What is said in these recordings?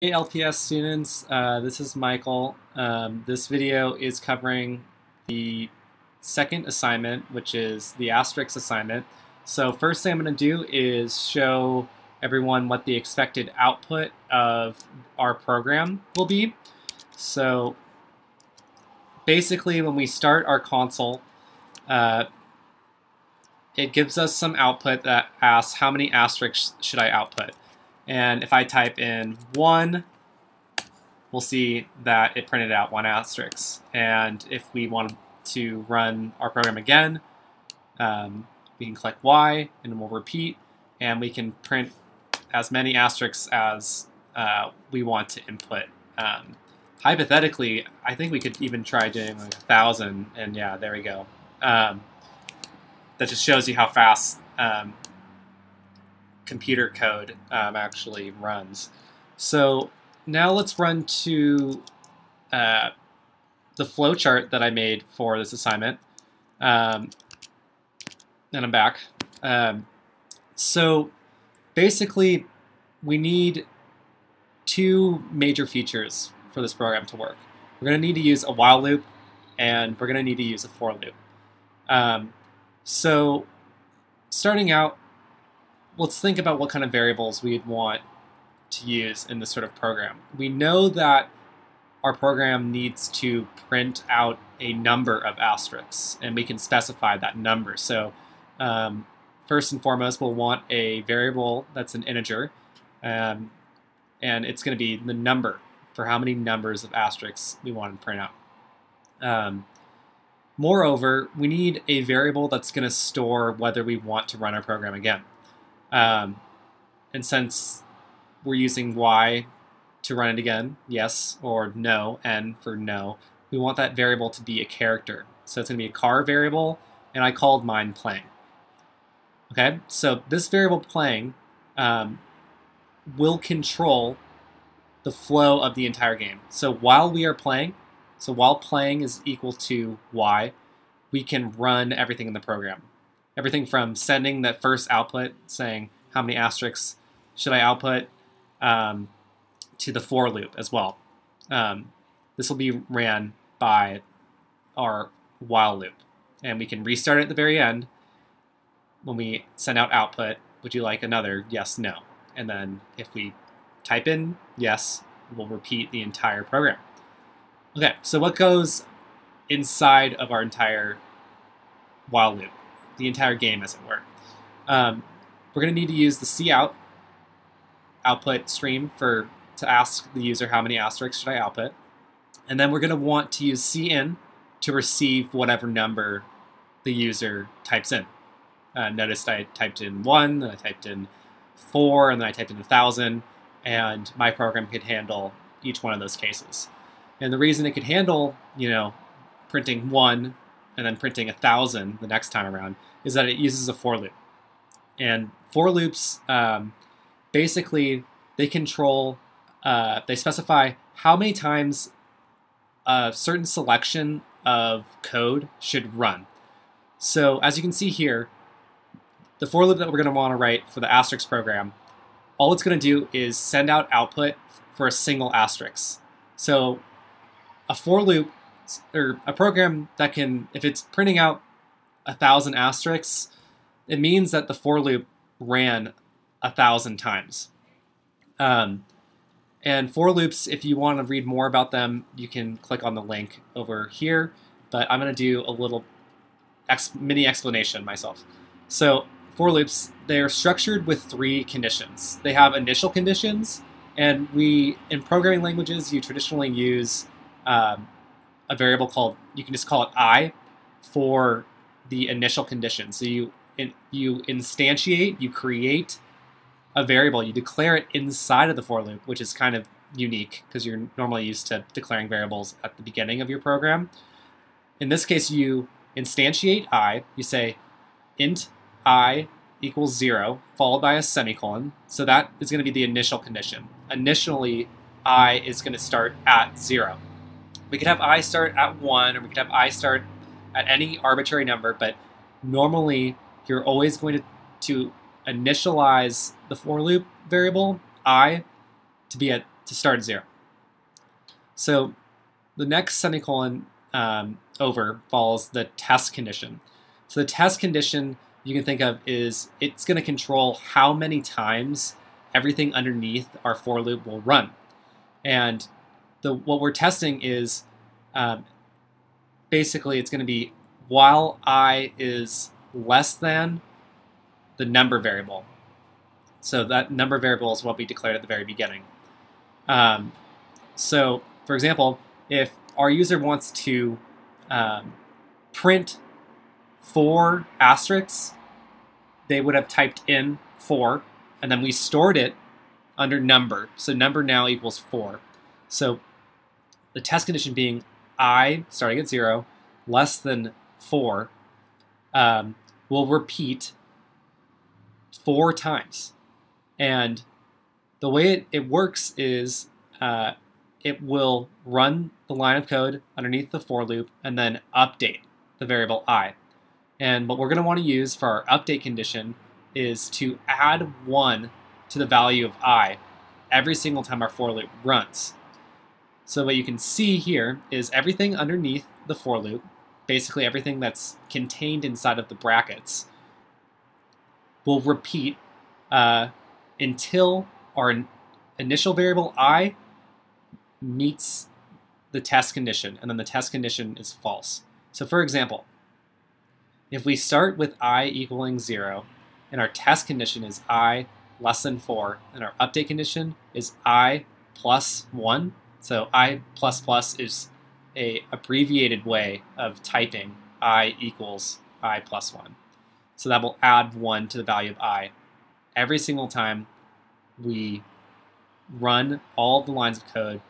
Hey LPS students, uh, this is Michael. Um, this video is covering the second assignment, which is the asterisk assignment. So first thing I'm going to do is show everyone what the expected output of our program will be. So basically when we start our console, uh, it gives us some output that asks how many asterisks should I output. And if I type in 1, we'll see that it printed out one asterisk. And if we want to run our program again, um, we can click Y and we'll repeat, and we can print as many asterisks as uh, we want to input. Um, hypothetically, I think we could even try doing like a thousand, and yeah, there we go. Um, that just shows you how fast um, computer code um, actually runs. So now let's run to uh, the flowchart that I made for this assignment. Um, and I'm back. Um, so basically, we need two major features for this program to work. We're going to need to use a while loop, and we're going to need to use a for loop. Um, so starting out, let's think about what kind of variables we'd want to use in this sort of program. We know that our program needs to print out a number of asterisks, and we can specify that number. So um, first and foremost, we'll want a variable that's an integer, um, and it's going to be the number for how many numbers of asterisks we want to print out. Um, moreover, we need a variable that's going to store whether we want to run our program again. Um, and since we're using y to run it again, yes, or no, n for no, we want that variable to be a character. So it's going to be a char variable, and I called mine playing. Okay, so this variable playing um, will control the flow of the entire game. So while we are playing, so while playing is equal to y, we can run everything in the program everything from sending that first output, saying how many asterisks should I output, um, to the for loop as well. Um, this will be ran by our while loop. And we can restart at the very end when we send out output. Would you like another yes, no? And then if we type in yes, we'll repeat the entire program. Okay, so what goes inside of our entire while loop? The entire game, as it were. Um, we're going to need to use the cout output stream for to ask the user how many asterisks should I output. And then we're going to want to use cin to receive whatever number the user types in. Uh, notice I typed in 1, then I typed in 4, and then I typed in 1,000, and my program could handle each one of those cases. And the reason it could handle, you know, printing 1 and then printing a 1,000 the next time around is that it uses a for loop. And for loops, um, basically, they control, uh, they specify how many times a certain selection of code should run. So as you can see here, the for loop that we're going to want to write for the asterisk program, all it's going to do is send out output for a single asterisk. So a for loop, or a program that can, if it's printing out a thousand asterisks, it means that the for loop ran a thousand times. Um, and for loops, if you want to read more about them, you can click on the link over here. But I'm going to do a little ex mini explanation myself. So for loops, they're structured with three conditions. They have initial conditions, and we in programming languages you traditionally use um, a variable called you can just call it i for the initial condition. So you in, you instantiate, you create a variable, you declare it inside of the for loop, which is kind of unique because you're normally used to declaring variables at the beginning of your program. In this case, you instantiate i, you say int i equals 0, followed by a semicolon. So that is going to be the initial condition. Initially, i is going to start at 0. We could have i start at 1, or we could have i start at any arbitrary number, but normally you're always going to, to initialize the for loop variable i to be at to start zero. So the next semicolon um, over follows the test condition. So the test condition you can think of is it's going to control how many times everything underneath our for loop will run. And the what we're testing is um, basically it's going to be while i is less than the number variable. So that number variable is what we declared at the very beginning. Um, so, for example, if our user wants to um, print four asterisks, they would have typed in four, and then we stored it under number. So number now equals four. So the test condition being i, starting at zero, less than four, um, will repeat four times. And the way it, it works is uh, it will run the line of code underneath the for loop and then update the variable i. And what we're going to want to use for our update condition is to add 1 to the value of i every single time our for loop runs. So what you can see here is everything underneath the for loop, basically everything that's contained inside of the brackets, will repeat uh, until our initial variable i meets the test condition, and then the test condition is false. So for example, if we start with i equaling 0, and our test condition is i less than 4, and our update condition is i plus 1, so i is a abbreviated way of typing i equals i plus 1. So that will add 1 to the value of i every single time we run all the lines of code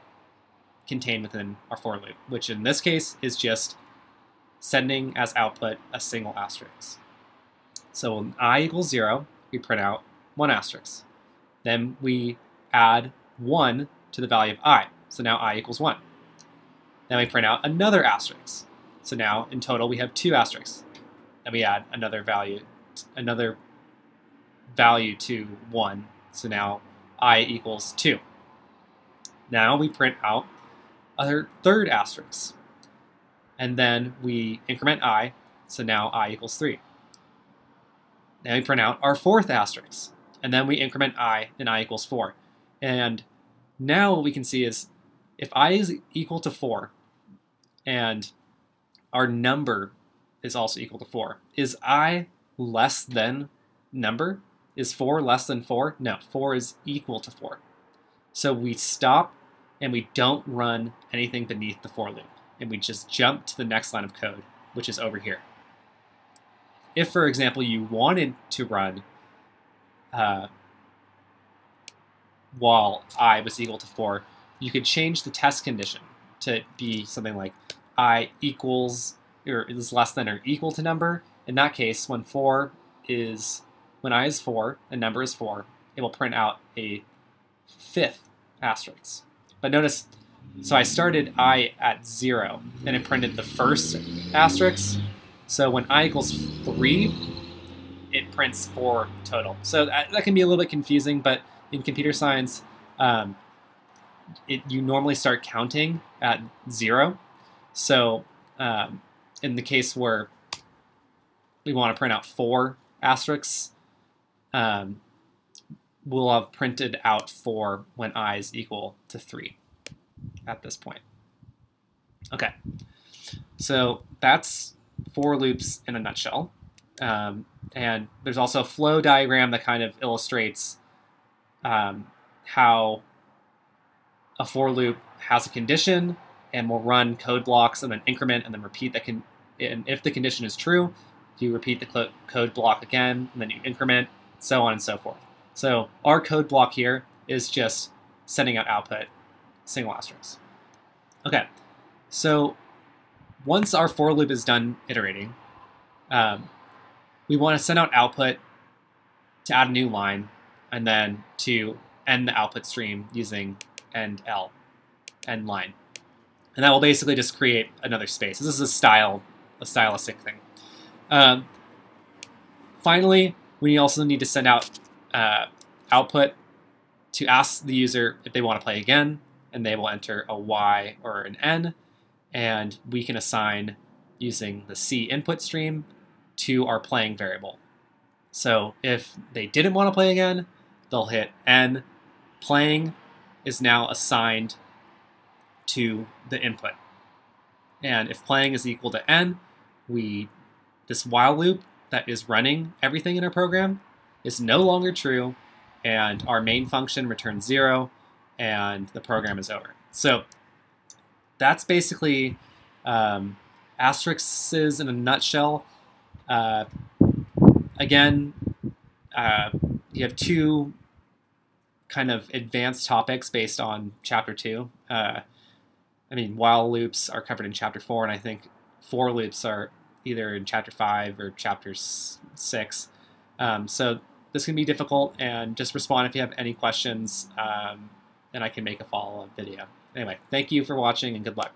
contained within our for loop, which in this case is just sending as output a single asterisk. So when i equals 0, we print out 1 asterisk. Then we add 1 to the value of i. So now i equals 1. Then we print out another asterisk. So now in total we have 2 asterisks and we add another value, another value to 1. So now i equals 2. Now we print out a third asterisk. And then we increment i, so now i equals 3. Now we print out our fourth asterisk. And then we increment i, and i equals 4. And now what we can see is if i is equal to 4, and our number is also equal to 4. Is i less than number? Is 4 less than 4? No, 4 is equal to 4. So we stop and we don't run anything beneath the for loop. And we just jump to the next line of code, which is over here. If, for example, you wanted to run uh, while i was equal to 4, you could change the test condition to be something like i equals or is less than or equal to number. In that case, when 4 is, when i is 4 and number is 4, it will print out a fifth asterisk. But notice, so I started i at 0, and it printed the first asterisk. So when i equals 3, it prints 4 total. So that, that can be a little bit confusing, but in computer science, um, it, you normally start counting at 0. So um, in the case where we want to print out four asterisks, um, we'll have printed out four when i is equal to three at this point. Okay, so that's for loops in a nutshell. Um, and there's also a flow diagram that kind of illustrates um, how a for loop has a condition and will run code blocks and then increment and then repeat that can. And if the condition is true, you repeat the code block again and then you increment, so on and so forth. So our code block here is just sending out output single asterisk. Okay, so once our for loop is done iterating, um, we want to send out output to add a new line and then to end the output stream using end L, end line. And that will basically just create another space. This is a style, a stylistic thing. Um, finally, we also need to send out uh, output to ask the user if they want to play again, and they will enter a Y or an N, and we can assign using the C input stream to our playing variable. So if they didn't want to play again, they'll hit N. Playing is now assigned to the input. And if playing is equal to N, we this while loop that is running everything in our program is no longer true, and our main function returns zero, and the program is over. So that's basically um, asterisks in a nutshell. Uh, again, uh, you have two kind of advanced topics based on chapter two. Uh, I mean, while loops are covered in chapter four, and I think for loops are either in chapter five or chapter six. Um, so this can be difficult, and just respond if you have any questions, um, and I can make a follow-up video. Anyway, thank you for watching, and good luck.